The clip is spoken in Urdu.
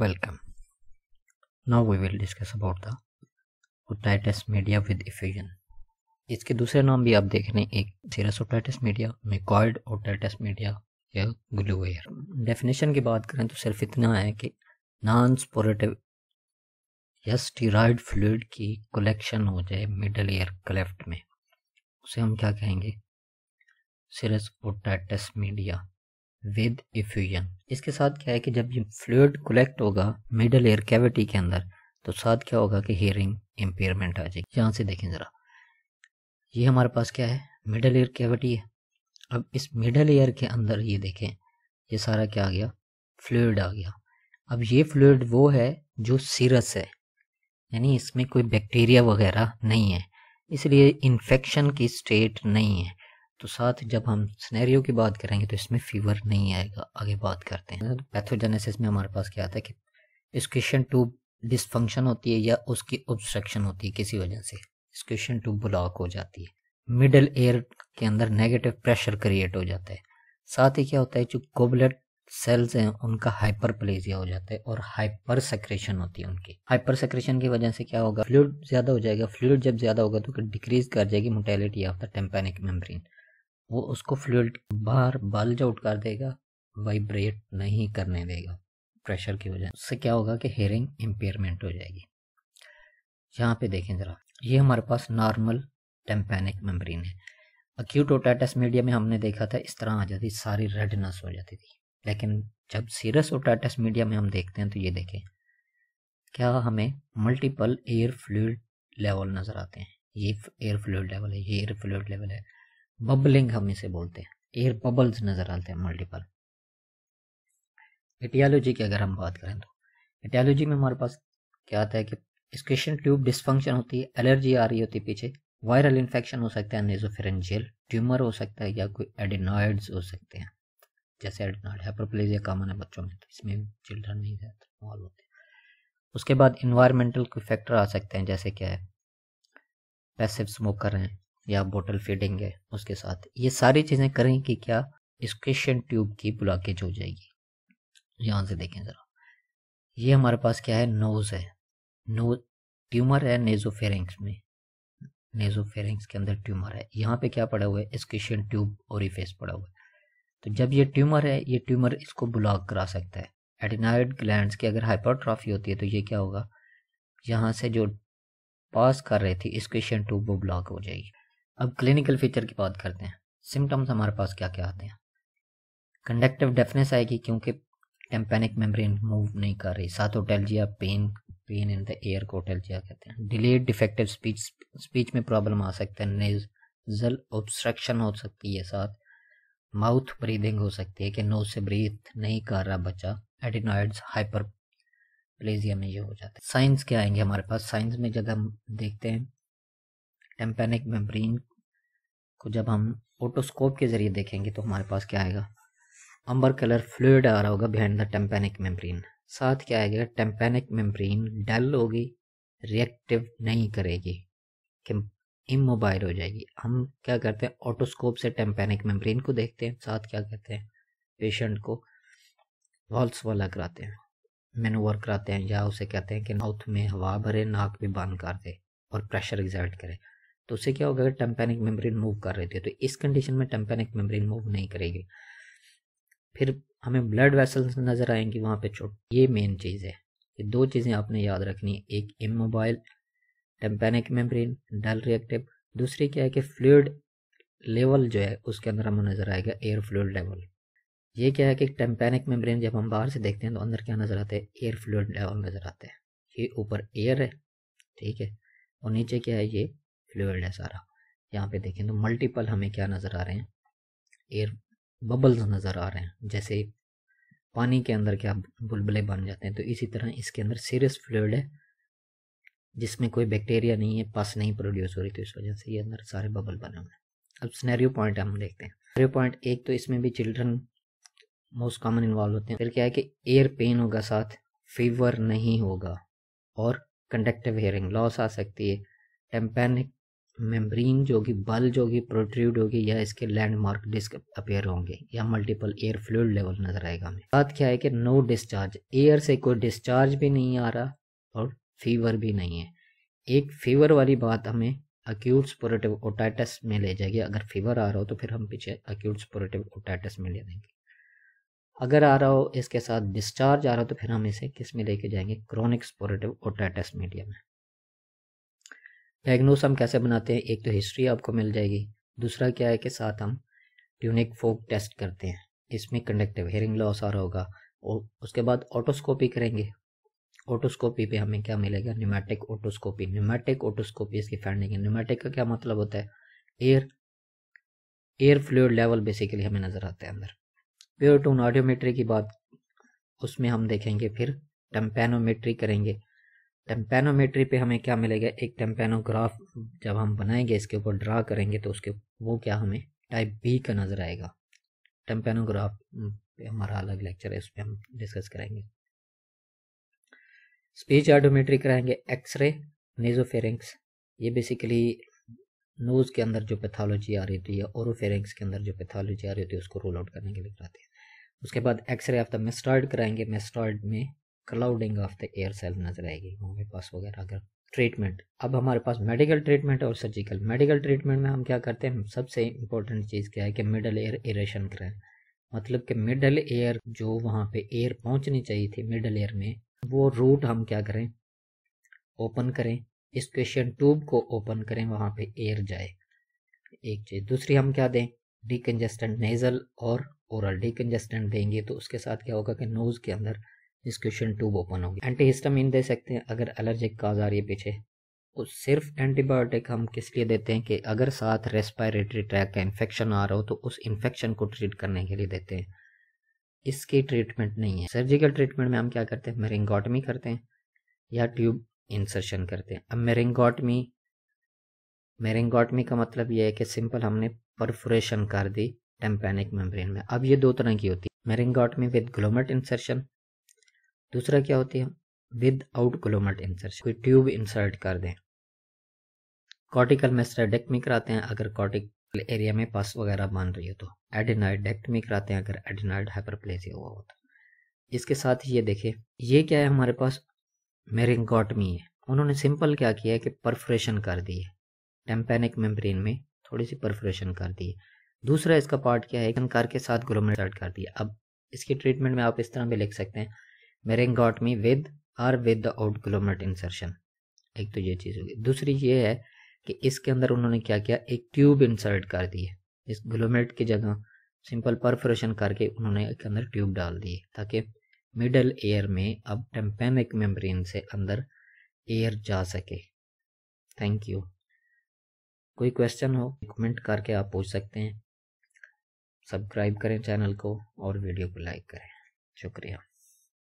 Welcome. Now we will discuss about the otitis media with effusion اس کے دوسرے نام بھی آپ دیکھ رہے ہیں ایک serous otitis media mucoid otitis media یا گلو ایئر ڈیفینیشن کی بات کریں تو صرف اتنا ہے کہ نان سپوریٹو یا اسٹیرائڈ فلوئڈ کی کلیکشن ہو جائے مڈل ایئر کلیفٹ میں اسے ہم کیا کہیں گے serous otitis media with effusion اس کے ساتھ کیا ہے کہ جب یہ فلوئڈ کولیکٹ ہوگا مڈل ایئر کیویٹی کے اندر، تو ساتھ کیا ہوگا کہ ہیئرنگ امپیئرمنٹ آ جائے گی۔ یہاں سے دیکھیں ذرا۔ یہ ہمارے پاس کیا ہے؟ مڈل ایئر کیویٹی ہے۔ اب اس مڈل ایئر کے اندر یہ دیکھیں، یہ سارا کیا آ گیا؟ فلوئڈ آ گیا۔ اب یہ فلوئڈ وہ ہے جو سیرس ہے۔ یعنی اس میں کوئی بیکٹیریا وغیرہ نہیں ہے۔ اس لیے انفیکشن کی سٹیٹ نہیں ہے۔ تو ساتھ جب ہم سنیریو کی بات کریں گے تو اس میں فیور نہیں آئے گا، آگے بات کرتے ہیں۔ پیتھوجینسس میں ہمارے پاس کیا آتا ہے کہ اسکیشن ٹو ڈس فنکشن ہوتی ہے یا اس کی آبسٹرکشن ہوتی ہے کسی وجہ سے۔ اسکیشن ٹو بلاک ہو جاتی ہے۔ مڈل ایئر کے اندر نیگیٹو پریشر کریٹ ہو جاتا ہے۔ ساتھ ہی کیا ہوتا ہے، جو گوبلٹ سیلز ہیں، ان کا ہائپر پلیزیا ہو جاتا ہے اور ہائپر سیکریشن ہوتی ہے ان کی۔ ہائپر سیکریشن کی وجہ سے کیا ہوگا؟ فلوئڈ زیادہ ہو جائے گا۔ فلوئڈ جب زیادہ ہوگا تو ڈیکریز کر جائے گی motility of the tympanic membrane وہ اس کو فلوئڈ باہر بالج آؤٹ کر دے گا وائبریٹ نہیں کرنے دے گا پریشر کی وجہ اس سے کیا ہوگا کہ ہیئرنگ امپیئرمنٹ ہو جائے گی۔ یہاں پہ دیکھیں ذرا، یہ ہمارے پاس نارمل ٹیمپینک ممبرین ہے۔ اکیوٹ اوٹاٹس میڈیا میں ہم نے دیکھا تھا، اس طرح آ جاتی، ساری ریڈنس ہو جاتی تھی۔ لیکن جب سیرس اوٹائٹس میڈیا میں ہم دیکھتے ہیں تو یہ دیکھیں، کیا ہمیں ملٹیپل ایئر فلوئڈ لیول نظر آتے ہیں؟ یہ ایئر فلوئڈ لیول ہے، یہ ایئر فلوئڈ لیول ہے۔ ببلنگ ہم اسے بولتے ہیں۔ ایئر ببلز نظر آتے ہیں ملٹیپل ایٹیالوجی کی اگر ہم بات کریں تو۔ ایٹیالوجی میں ہمارے پاس کیا آتا ہے کہ اسکیشن ٹیوب ڈسفنکشن ہوتی ہے الرجی آ رہی ہوتی ہے پیچھے۔ وائرل انفیکشن ہو سکتا ہے نیزوفرنجیل ٹیومر ہو سکتا ہے یا کوئی ایڈینائڈز ہو سکتے ہیں۔ جیسے ایڈینائڈ ہیپروپلیزیا کامن ہے بچوں میں، تو اس میں چلڈرن میں زیادہ ماحول ہوتے ہیں۔ اس کے بعد انوائرمنٹل کوئی فیکٹر آ سکتے ہیں، جیسے کیا ہے پیسو اسموکر ہیں۔ یا بوٹل فیڈنگ ہے، اس کے ساتھ۔ یہ ساری چیزیں کریں کہ کیا اسکیشن ٹیوب کی بلاکیج ہو جائے گی۔ یہاں سے دیکھیں ذرا۔ یہ ہمارے پاس کیا ہے؟ نوز ہے۔ نوز ٹیومر ہے نیزو فیرنگس میں۔ نیزو فیرنگس کے اندر ٹیومر ہے۔ یہاں پہ کیا پڑا ہوا ہے؟ اسکیشن ٹیوب اور فیس پڑا ہوا ہے۔ تو جب یہ ٹیومر ہے، یہ ٹیومر اس کو بلاک کرا سکتا ہے۔ ایڈینائڈ گلینڈس کی اگر ہائپرٹرافی ہوتی ہے تو یہ کیا ہوگا؟ یہاں سے جو پاس کر رہی تھی اسکیشن ٹیوب وہ بلاک ہو جائے گی۔ اب کلینکل فیچر کی بات کرتے ہیں۔ سمٹمز ہمارے پاس کیا کیا آتے ہیں؟ کنڈکٹیو ڈیفنس آئے گی کیونکہ ٹیمپینک میمبرین موو نہیں کر رہی۔ ساتھ otalgia pain pain in the ear کو اوٹیلجیا کہتے ہیں۔ ڈیلیڈ ڈیفیکٹیو اسپیچ اسپیچ میں پرابلم آ سکتا ہے۔ نیزل اوبسٹرکشن ہو سکتی ہے ساتھ۔ ماؤتھ بریدنگ ہو سکتی ہے کہ نوز سے بریتھ نہیں کر رہا بچہ۔ ایڈینوائڈز ہائپر پلیزیا میں یہ ہو جاتا ہے۔ سائنس کیا آئیں گے ہمارے پاس؟ سائنس میں جب ہم دیکھتے ہیں ٹیمپینک میمبرین کو جب ہم اوٹوسکوپ کے ذریعے دیکھیں گے تو ہمارے پاس کیا آئے گا؟ امبر کلر فلوئڈ آ رہا ہوگا بیہائنڈ دا ٹیمپینک ممبرین ساتھ کیا آئے گا؟ ٹیمپینک ممبرین ڈل ہوگی ریئیکٹو نہیں کرے گی، کہ اموبائل ہو جائے گی۔ ہم کیا کرتے ہیں؟ آٹوسکوپ سے ٹیمپینک ممبرین کو دیکھتے ہیں۔ ساتھ کیا کرتے ہیں؟ پیشنٹ کو والس والا کراتے ہیں۔ مینوور کراتے ہیں یا اسے کہتے ہیں کہ ناؤتھ میں ہوا بھرے، ناک بھی بند کر دے اور پریشر ایگزائٹ کرے۔ تو اس سے کیا ہوگا اگر ٹمپینک ممبرین موو کر رہی تھے تو اس کنڈیشن میں ٹمپینک ممبرین موو نہیں کرے گی۔ پھر ہمیں بلڈ ویسلس نظر آئیں گی وہاں پہ چھوٹ یہ مین چیز ہے یہ دو چیزیں آپ نے یاد رکھنی ہے ایک immobile tympanic membrane dull reactive دوسری کیا ہے کہ فلوئڈ لیول جو ہے اس کے اندر ہمیں نظر آئے گا ایئر فلوئڈ لیول یہ کیا ہے کہ ٹمپینک میمبرین جب ہم باہر سے دیکھتے ہیں تو اندر کیا نظر آتا ہے ایئر فلوئڈ لیول نظر آتا ہے یہ اوپر ایئر ہے، ٹھیک ہے۔ اور نیچے کیا ہے یہ فلیورڈ ہے سارا۔ یہاں پہ دیکھیں تو ملٹیپل ہمیں کیا نظر آ رہے ہیں؟ ایئر ببلز نظر آ رہے ہیں۔ جیسے پانی کے اندر کیا بلبلے بن جاتے ہیں تو اسی طرح اس کے اندر سیریس فلیورڈ ہے، جس میں کوئی بیکٹیریا نہیں ہے، پس نہیں پروڈیوس ہو رہی تو اس وجہ سے یہ اندر سارے ببل بنے ہوئے ہیں۔ اب سنیریو پوائنٹ ہم دیکھتے ہیں۔ سنیریو پوائنٹ ایک تو اس میں بھی چلڈرن موسٹ کامن انوالو ہوتے ہیں۔ پھر کیا ہے کہ ایئر پین ہوگا ساتھ فیور نہیں ہوگا اور کنڈکٹیو ہیئرنگ لاس آ سکتی ہے۔ ٹیمپینک ممبرین جو ہوگی بل جو ہوگی پروٹریوڈ ہوگی یا اس کے لینڈ مارک ڈسک اپیئر ہوں گے یا ملٹیپل ایئر فلوئڈ لیول نظر آئے گا ہمیں۔ بات کیا ہے کہ نو ڈسچارج ایئر سے کوئی ڈسچارج بھی نہیں آ رہا اور فیور بھی نہیں ہے۔ ایک فیور والی بات ہمیں اکیوٹ سپوریٹو اوٹائٹس میں لے جائے گی۔ اگر فیور آ رہا ہو تو پھر ہم پیچھے اکیوٹ سپوریٹو اوٹائٹس میں لے دیں گے۔ اگر آ رہا ہو اس کے ساتھ ڈسچارج آ رہا ہو تو پھر ہم اسے کس میں لے کے جائیں گے؟ کرونک سپوریٹو اوٹائٹس میڈیا میں۔ ڈائگنوس ہم کیسے بناتے ہیں؟ ایک تو ہسٹری آپ کو مل جائے گی، دوسرا کیا ہے کہ ساتھ ہم ٹیونک فوک ٹیسٹ کرتے ہیں، اس میں کنڈکٹیو ہیئرنگ لاس آ رہا ہوگا، اور اس کے بعد آٹوسکوپی کریں گے۔ آٹوسکوپی پہ ہمیں کیا ملے گا؟ نیمیٹک آٹوسکوپی نیمیٹک آٹوسکوپی اس کی فائنڈنگ ہے۔ نیمیٹک کا کیا مطلب ہوتا ہے؟ Air air fluid level basically ہمیں نظر آتا ہے اندر۔ پیور ٹون آڈیومیٹری کی بات، اس میں ہم دیکھیں گے، پھر ٹمپینومیٹری کریں گے۔ ٹیمپینومیٹری پہ ہمیں کیا ملے گا؟ ایک ٹیمپینوگراف جب ہم بنائیں گے، اس کے اوپر ڈرا کریں گے تو اس کے وہ کیا ہمیں ٹائپ بی کا نظر آئے گا۔ ٹیمپینوگراف پہ ہمارا الگ لیکچر ہے، اس پہ ہم ڈسکس کریں گے۔ اسپیچ آڈومیٹری کرائیں گے ایکس رے نیزوفیرنگس یہ بیسیکلی نوز کے اندر جو پیتھالوجی آ رہی تھی یا اوروفیرنگس کے اندر جو پیتھالوجی آ رہی تھی اس کو رول آؤٹ کرنے کے لیے کراتے ہیں۔ اس کے بعد ایکس رے آف دا میسٹارڈ کرائیں گے۔ میسٹارڈ میں clouding of the air cell نظر آئے گی، ہمارے پاس وغیرہ اگر ٹریٹمنٹ اب ہمارے پاس میڈیکل ٹریٹمنٹ اور سرجیکل میڈیکل ٹریٹمنٹ میں ہم کیا کرتے ہیں؟ سب سے امپورٹنٹ چیز کیا ہے کہ مڈل ایئر ایریشن کریں۔ مطلب کہ مڈل ایئر جو وہاں پہ ایئر پہنچنی چاہیے تھی مڈل ایئر میں، وہ روٹ ہم کیا کریں؟ اوپن کریں۔ اسکویشن ٹیوب کو اوپن کریں، وہاں پہ ایئر جائے۔ ایک چیز، دوسری ہم کیا دیں؟ ڈیکنجسٹنٹ نیزل اور اورل ڈیکنجسٹنٹ دیں گے تو اس کے ساتھ کیا ہوگا کہ نوز کے اندر ڈسکشن ٹیوب اوپن ہوگی۔ اینٹی ہسٹامین دے سکتے ہیں اگر الرجک کاز آ رہی ہے پیچھے۔ تو صرف اینٹی بایوٹک ہم کس لیے دیتے ہیں کہ اگر ساتھ ریسپائریٹری ٹریک کا انفیکشن آ رہا ہو تو اس انفیکشن کو ٹریٹ کرنے کے لیے دیتے ہیں۔ اس کی ٹریٹمنٹ نہیں ہے۔ سرجیکل ٹریٹمنٹ میں ہم کیا کرتے ہیں؟ میرنگوٹمی کرتے ہیں یا ٹیوب انسرشن کرتے ہیں۔ اب میرنگوٹمی میرنگوٹمی کا مطلب یہ ہے کہ سمپل ہم نے پرفوریشن کر دی ٹیمپینک ممبرین میں۔ اب یہ دو طرح کی ہوتی ہے۔ میرنگوٹمی وتھ گلومٹ انسرشن دوسرا کیا ہوتی ہے ود آؤٹ کلومٹ انسرٹ کوئی ٹیوب انسرٹ کر دیں۔ کارٹیکل میں اسٹریڈیکٹمی کراتے ہیں، اگر کارٹیکل ایریا میں پس وغیرہ بن رہی ہو تو۔ ایڈینائڈ ڈیکٹمی کراتے ہیں، اگر ایڈینائڈ ہائپر پلیسیا ہوا ہو تو۔ اس کے ساتھ یہ دیکھیں۔ یہ کیا ہے؟ ہمارے پاس میرنگوٹمی ہے۔ انہوں نے سمپل کیا کیا ہے کہ پرفریشن کر دی ہے۔ ٹیمپینک ممبرین میں تھوڑی سی پرفریشن کر دی ہے۔ دوسرا اس کا پارٹ کیا ہے؟ کر کے ساتھ گلومیٹ کر دیا اب اس کی ٹریٹمنٹ میں آپ اس طرح بھی لکھ سکتے ہیں۔ Myringotomy with or with the out grommet insertion ایک تو یہ چیز ہوگی دوسری یہ ہے کہ اس کے اندر انہوں نے کیا کیا ایک ٹیوب انسرٹ کر دی ہے اس گلومیٹ کی جگہ سمپل پرفریشن کر کے انہوں نے ایک اندر ٹیوب ڈال دی ہے تاکہ مڈل ایئر میں اب ٹیمپینک ممبرین سے اندر ایئر جا سکے تھینک یو کوئی کوشچن ہو کمنٹ کر کے آپ پوچھ سکتے ہیں سبسکرائب کریں چینل کو اور ویڈیو کو لائک کریں شکریہ